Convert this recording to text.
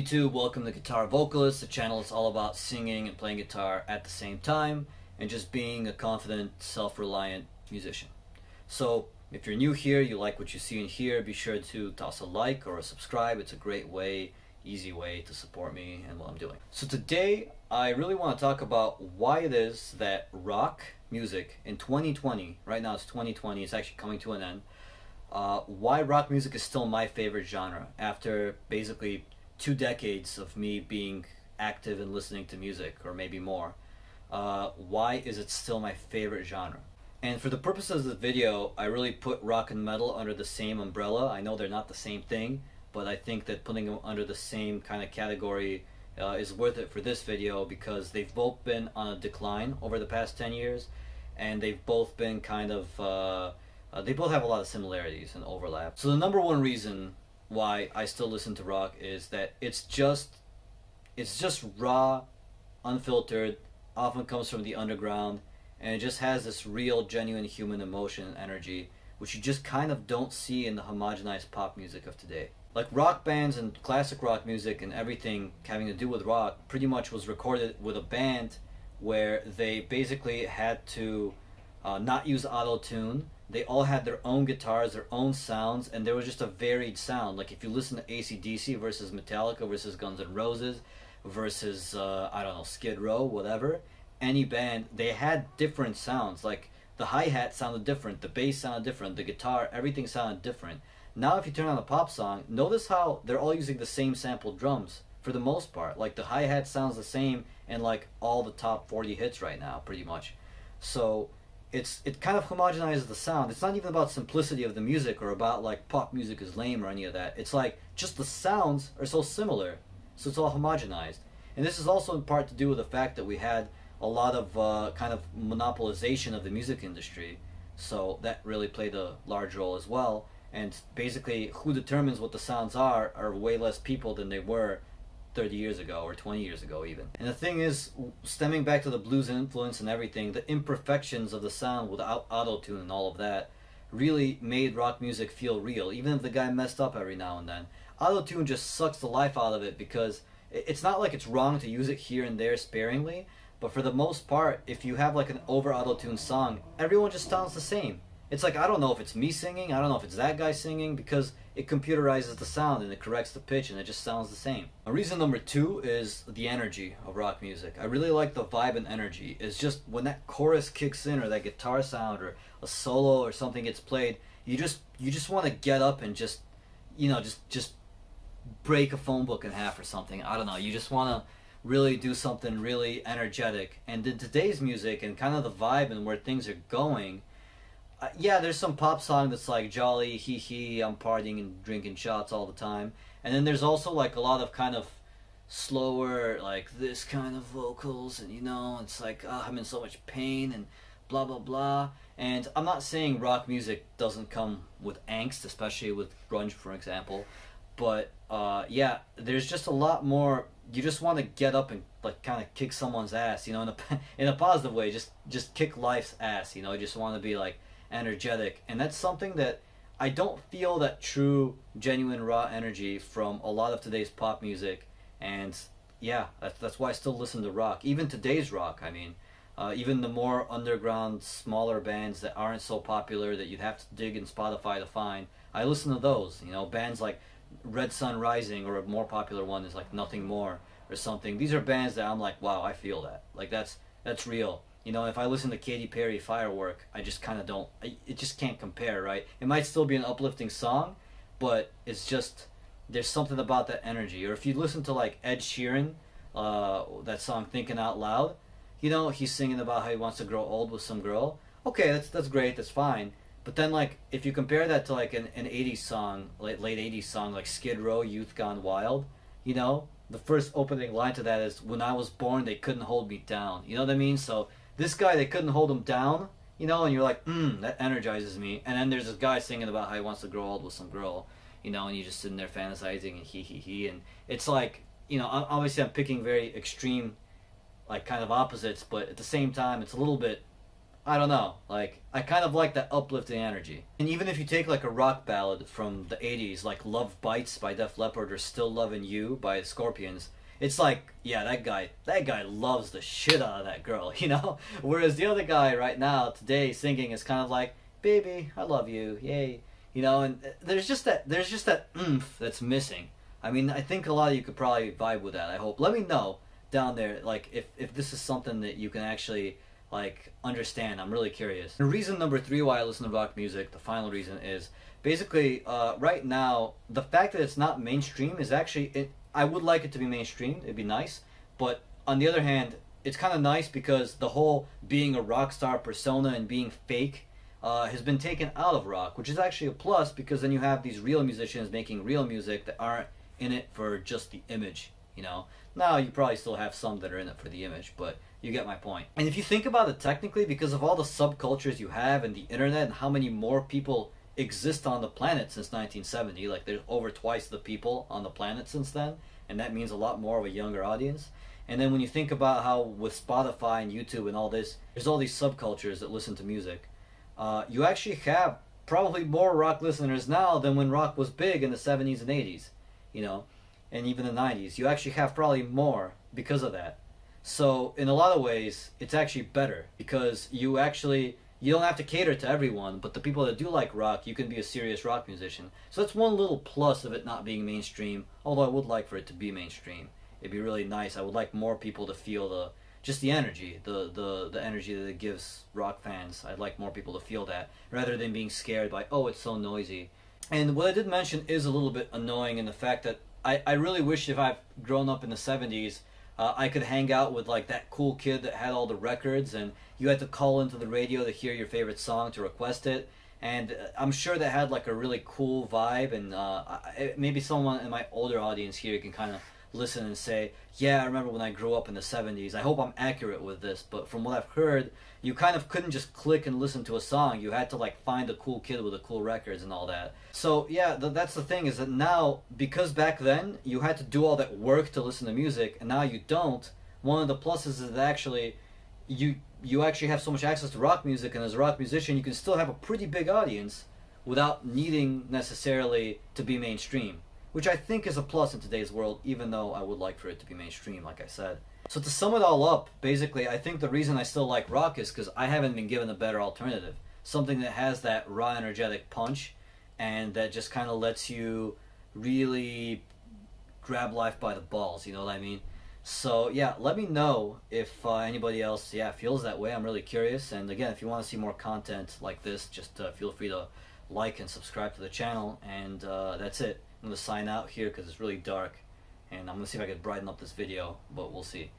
YouTube? Welcome to Guitar Vocalist. The channel is all about singing and playing guitar at the same time and just being a confident, self-reliant musician. So if you're new here, you like what you see and hear, be sure to toss a like or a subscribe. It's a great way, easy way to support me and what I'm doing. So today, I really want to talk about why it is that rock music in 2020, right now it's 2020, it's actually coming to an end, uh, why rock music is still my favorite genre after basically two decades of me being active and listening to music, or maybe more. Uh, why is it still my favorite genre? And for the purposes of the video, I really put rock and metal under the same umbrella. I know they're not the same thing, but I think that putting them under the same kind of category uh, is worth it for this video because they've both been on a decline over the past 10 years, and they've both been kind of, uh, uh, they both have a lot of similarities and overlap. So the number one reason why I still listen to rock is that it's just it's just raw, unfiltered, often comes from the underground, and it just has this real, genuine human emotion and energy, which you just kind of don't see in the homogenized pop music of today. Like rock bands and classic rock music and everything having to do with rock pretty much was recorded with a band where they basically had to uh, not use auto tune they all had their own guitars, their own sounds, and there was just a varied sound. Like if you listen to ACDC versus Metallica versus Guns N' Roses versus, uh, I don't know, Skid Row, whatever, any band, they had different sounds. Like the hi hat sounded different, the bass sounded different, the guitar, everything sounded different. Now, if you turn on a pop song, notice how they're all using the same sample drums for the most part. Like the hi hat sounds the same in like all the top 40 hits right now, pretty much. So it's it kind of homogenizes the sound. It's not even about simplicity of the music or about like pop music is lame or any of that. It's like just the sounds are so similar, so it's all homogenized. And this is also in part to do with the fact that we had a lot of uh, kind of monopolization of the music industry, so that really played a large role as well. And basically, who determines what the sounds are are way less people than they were 30 years ago or 20 years ago even. And the thing is, stemming back to the blues influence and everything, the imperfections of the sound without auto-tune and all of that really made rock music feel real, even if the guy messed up every now and then. Auto-tune just sucks the life out of it because it's not like it's wrong to use it here and there sparingly, but for the most part, if you have like an over auto-tune song, everyone just sounds the same. It's like I don't know if it's me singing, I don't know if it's that guy singing because it computerizes the sound and it corrects the pitch and it just sounds the same. Reason number two is the energy of rock music. I really like the vibe and energy. It's just when that chorus kicks in or that guitar sound or a solo or something gets played, you just you just want to get up and just you know just just break a phone book in half or something. I don't know. You just want to really do something really energetic. And in today's music and kind of the vibe and where things are going uh, yeah, there's some pop song that's like jolly, hee hee, I'm partying and drinking shots all the time. And then there's also like a lot of kind of slower, like this kind of vocals, and you know, it's like, oh, I'm in so much pain and blah blah blah. And I'm not saying rock music doesn't come with angst, especially with grunge, for example. But uh, yeah, there's just a lot more. You just want to get up and like kind of kick someone's ass, you know, in a in a positive way. Just just kick life's ass, you know. You just want to be like energetic, and that's something that I don't feel that true, genuine, raw energy from a lot of today's pop music. And yeah, that's that's why I still listen to rock, even today's rock. I mean, uh, even the more underground, smaller bands that aren't so popular that you'd have to dig in Spotify to find. I listen to those. You know, bands like Red Sun Rising, or a more popular one is like Nothing More or something. These are bands that I'm like, wow, I feel that. Like that's that's real. You know, if I listen to Katy Perry Firework, I just kind of don't. I, it just can't compare, right? It might still be an uplifting song, but it's just there's something about that energy. Or if you listen to like Ed Sheeran, uh, that song "Thinking Out Loud," you know, he's singing about how he wants to grow old with some girl. Okay, that's that's great, that's fine. But then, like, if you compare that to like an, an '80s song, late late '80s song like Skid Row, "Youth Gone Wild," you know, the first opening line to that is, "When I was born, they couldn't hold me down." You know what I mean? So this guy, they couldn't hold him down, you know, and you're like, mm, that energizes me. And then there's this guy singing about how he wants to grow old with some girl, you know, and you're just sitting there fantasizing and he he he. And it's like, you know, obviously I'm picking very extreme, like kind of opposites, but at the same time, it's a little bit I don't know. Like, I kind of like that uplifting energy. And even if you take like a rock ballad from the 80s, like Love Bites by Def Leppard or Still Loving You by Scorpions, it's like, yeah, that guy, that guy loves the shit out of that girl, you know? Whereas the other guy right now, today, singing is kind of like, baby, I love you, yay. You know, and there's just that, there's just that oomph that's missing. I mean, I think a lot of you could probably vibe with that, I hope. Let me know down there, like, if, if this is something that you can actually like understand. I'm really curious. The reason number three why I listen to rock music, the final reason is basically uh, right now the fact that it's not mainstream is actually it. I would like it to be mainstream. It'd be nice, but on the other hand, it's kind of nice because the whole being a rock star persona and being fake uh, has been taken out of rock, which is actually a plus because then you have these real musicians making real music that aren't in it for just the image. You know, now you probably still have some that are in it for the image, but you get my point. And if you think about it technically, because of all the subcultures you have and the internet and how many more people exist on the planet since 1970, like there's over twice the people on the planet since then, and that means a lot more of a younger audience. And then when you think about how with Spotify and YouTube and all this, there's all these subcultures that listen to music. Uh, you actually have probably more rock listeners now than when rock was big in the 70s and 80s, you know, and even the 90s. You actually have probably more because of that. So in a lot of ways, it's actually better because you actually you don't have to cater to everyone, but the people that do like rock, you can be a serious rock musician. So that's one little plus of it not being mainstream. Although I would like for it to be mainstream. It'd be really nice. I would like more people to feel the just the energy, the the the energy that it gives rock fans. I'd like more people to feel that rather than being scared by oh it's so noisy. And what I did mention is a little bit annoying in the fact that I, I really wish if I've grown up in the 70s uh, I could hang out with like that cool kid that had all the records, and you had to call into the radio to hear your favorite song to request it. And uh, I'm sure that had like a really cool vibe, and uh, maybe someone in my older audience here can kind of listen and say, yeah, I remember when I grew up in the 70s. I hope I'm accurate with this, but from what I've heard, you kind of couldn't just click and listen to a song. You had to like find a cool kid with the cool records and all that. So yeah, th- that's the thing is that now because back then you had to do all that work to listen to music, and now you don't. One of the pluses is that actually you you actually have so much access to rock music, and as a rock musician, you can still have a pretty big audience without needing necessarily to be mainstream which I think is a plus in today's world, even though I would like for it to be mainstream, like I said. So to sum it all up, basically, I think the reason I still like rock is because I haven't been given a better alternative. Something that has that raw, energetic punch, and that just kind of lets you really grab life by the balls. You know what I mean? So yeah, let me know if uh, anybody else yeah feels that way. I'm really curious. And again, if you want to see more content like this, just uh, feel free to like and subscribe to the channel. And uh, that's it. I'm to sign out here because it's really dark. And I'm to see if I can brighten up this video, but we'll see.